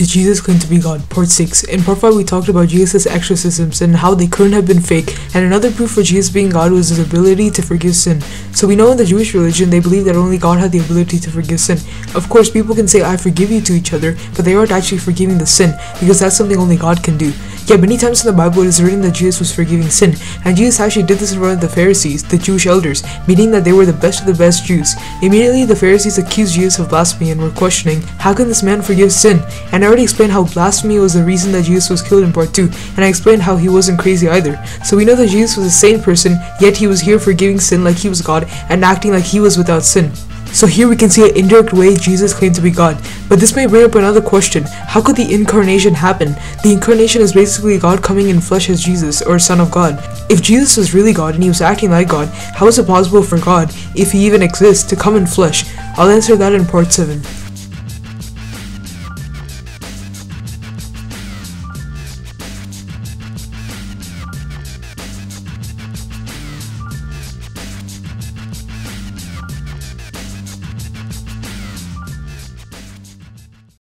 Did Jesus claim to be God? Part 6. In part 5, we talked about Jesus' exorcisms and how they couldn't have been fake, and another proof for Jesus being God was his ability to forgive sin. So we know in the Jewish religion they believe that only God had the ability to forgive sin. Of course, people can say, I forgive you to each other, but they aren't actually forgiving the sin, because that's something only God can do. Yeah, many times in the Bible it is written that Jesus was forgiving sin, and Jesus actually did this in front of the Pharisees, the Jewish elders, meaning that they were the best of the best Jews. Immediately, the Pharisees accused Jesus of blasphemy and were questioning, How can this man forgive sin? And I already explained how blasphemy was the reason that Jesus was killed in part 2, and I explained how he wasn't crazy either. So we know that Jesus was a sane person, yet he was here forgiving sin like he was God, and acting like he was without sin. So here we can see an indirect way Jesus claimed to be God. But this may bring up another question. How could the incarnation happen? The incarnation is basically God coming in flesh as Jesus, or Son of God. If Jesus was really God and he was acting like God, how is it possible for God, if he even exists, to come in flesh? I'll answer that in part 7.